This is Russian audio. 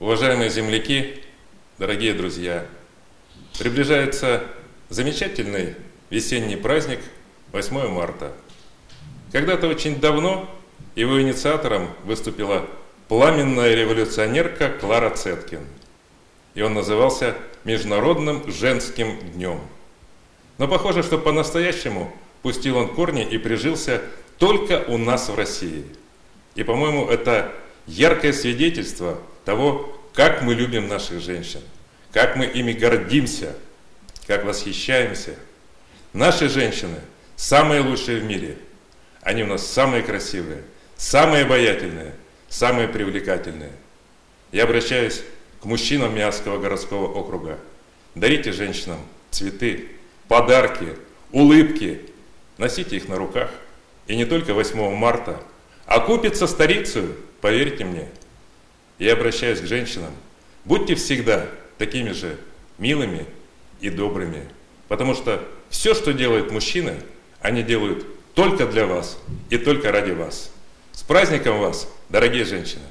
Уважаемые земляки, дорогие друзья, приближается замечательный весенний праздник 8 марта. Когда-то очень давно его инициатором выступила пламенная революционерка Клара Цеткин. И он назывался Международным женским днем. Но похоже, что по-настоящему пустил он корни и прижился только у нас в России. И, по-моему, это яркое свидетельство того, как мы любим наших женщин, как мы ими гордимся, как восхищаемся. Наши женщины самые лучшие в мире. Они у нас самые красивые, самые обаятельные, самые привлекательные. Я обращаюсь к мужчинам Миасского городского округа. Дарите женщинам цветы, подарки, улыбки. Носите их на руках. И не только 8 марта, а купится старицу, поверьте мне. Я обращаюсь к женщинам. Будьте всегда такими же милыми и добрыми. Потому что все, что делают мужчины, они делают только для вас и только ради вас. С праздником вас, дорогие женщины!